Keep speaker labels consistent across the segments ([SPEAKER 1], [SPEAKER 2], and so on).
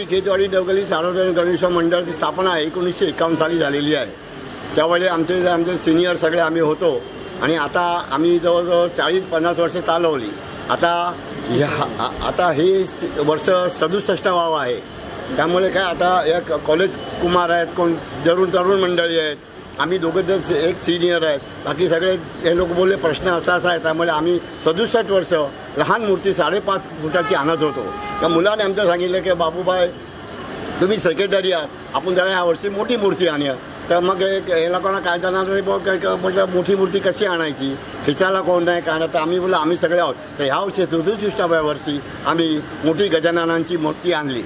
[SPEAKER 1] ही खेतवाडी देवगली सार्वजनिक गणेश मंडळाची स्थापना एकोणीसशे एकावन्न साली झालेली आहे. त्यावेळी आमचे आमचे सिनियर सगळे आम्ही होतो. आणि आता आम्ही जवळजवळ चाळीस पन्नास वर्ष चालवली. आता ह्या आता हे वर्ष सदुसष्ट वाव आहे. त्यामुळे काय आता एक कॉलेज कुमार आहेत कोण तरुण तरुण मंडळी आहेत आम्ही दोघं जण एक सिनियर आहेत. बाकी सगळे हे लोक बोलले प्रश्न असा असा आहे. त्यामुळे आम्ही सदुसष्ट वर्ष लहान मूर्ती साडेपाच फुटाची आणत होतो. त्या मुलाने आमचं सांगितलं की बाबूबाई तुम्ही सेक्रेटरी आहात. आपण जरा यावर्षी मोठी मूर्ती आणूया तर मग एक- हे लोकांना काय जाणार म्हटलं मोठी मूर्ती कशी आणायची? खिचायला कोण नाही काय तर आम्ही बोललो आम्ही सगळे आहोत. तर ह्या वर्षी चतुर्दृष्टाव्या वर्षी आम्ही मोठी गजाननांची मूर्ती आणली.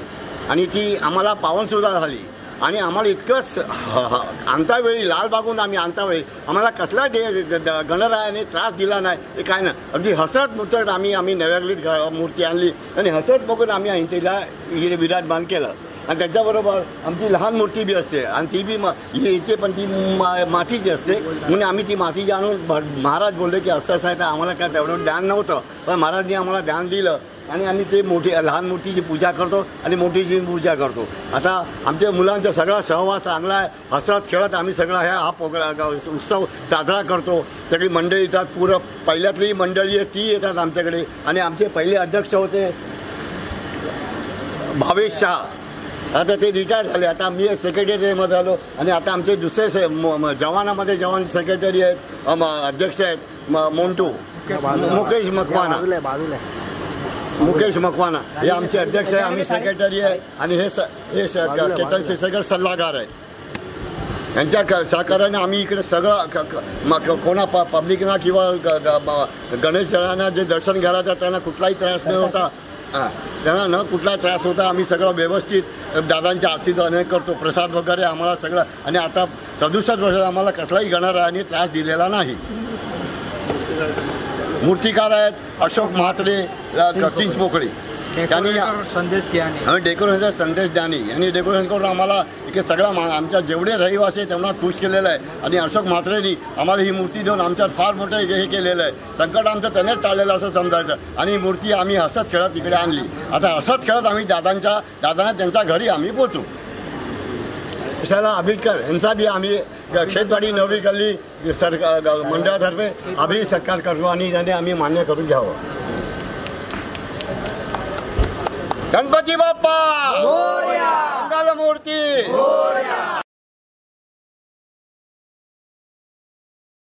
[SPEAKER 1] आणि ती आम्हाला पावनसुद्धा झाली. आणि आम्हाला इतकंच ह- ह- आणतावेळी लालबागून आम्ही आणतावेळी आम्हाला कसला डे ग- गणरायाने त्रास दिला नाही हे काय ना अगदी हसत मुचत आम्ही आम्ही नव्यागलीत मूर्ती आणली आणि हसत बघून आम्ही आई तिला विराजमान केलं. आणि त्याच्याबरोबर आमची लहान मूर्ती बी असते आणि ती बी मा- हिचे पण ती मा- मातीची असते. म्हणून आम्ही ती मातीची आणून महाराज बोलले की असं असं आहे तर आम्हाला काय तेवढं ज्ञान नव्हतं. पण महाराजनी आम्हाला ज्ञान दिलं आणि आम्ही ते मोठी लहान मूर्तीची पूजा करतो आणि मोठीची पूजा करतो. आता आमच्या मुलांचा सगळा सहवास चांगला आहे. हसत खेळत आम्ही सगळा ह्या हा प्रोग्राम उत्सव साजरा करतो. सगळी मंडळी येतात पुरं पहिल्यातली मंडळी आहे ती येतात आमच्याकडे. आणि आमचे पहिले अध्यक्ष होते भावेश शाह. आता ते रिटायर झाले. आता मी सेक्रेटरीमध्ये झालो आणि आता आमचे दुसरे से जवानामध्ये जवान सेक्रेटरी आहेत अध्यक्ष आहेत मोंटू. मुकेश मकवाना
[SPEAKER 2] बाजूला आहे, बाजूला आहे.
[SPEAKER 1] मुकेश मकवाना हे आमचे अध्यक्ष आहे आम्ही सेक्रेटरी आहे आणि हे स हे स- सगळे सल्लागार आहे. यांच्या क- सहकार्याने आम्ही इकडे सगळं क- म- कोणा प पब्लिकना किंवा ग- ग- गणेश जळांना जे दर्शन घ्यायला तर त्यांना कुठलाही त्रास न होता त्यांना न कुठला त्रास होता आम्ही सगळं व्यवस्थित दादांच्या आरतीचं अनेक करतो प्रसाद वगैरे आम्हाला सगळं आणि आता सदुसष्ट वर्षात आम्हाला कसलाही गणरायाने त्रास दिलेला नाही. मूर्तिकार आहेत अशोक म्हात्रे अ, चिंचपोकळी त्यांनी
[SPEAKER 3] संदेश
[SPEAKER 1] डेकोरेशनचा संदेश द्यानी यांनी डेकोरेशन करून आम्हाला इथे सगळा मा- आमच्या जेवढे रहिवासी आहेत त्यांना खुश केलेलं आहे. आणि अशोक म्हात्रेनी आम्हाला ही मूर्ती देऊन आमच्यात फार मोठं हे हे केलेलं आहे. संकट आमचं त्यानेच टाळलेलं असं समजायचं. आणि ही मूर्ती आम्ही हसत खेळत इकडे आणली. आता हसत खेळत आम्ही दादांच्या दादांना त्यांच्या घरी आम्ही पोचू विशाला आंबेडकर यांचा बी आम्ही खेतवाडी नवरी गल्ली सरकार मंडळातर्फे आम्ही सत्कार करतो आणि त्याने आम्ही मान्य करून घ्यावं. गणपती बाप्पा! मूर्ती